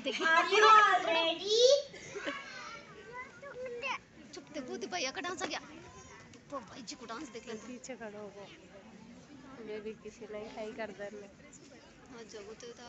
Are you चुप देखो तो भैया का डांस आ गया तो भाई जी को डांस देख लेते पीछे खड़ा होगा मैं भी किसी ने हाई कर दर में हाँ जगह तो था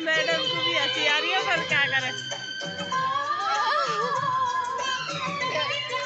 मैडम को भी हँसी आ रही है पर क्या करें?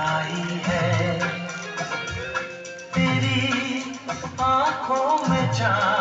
आई है। तेरी आँखों में जान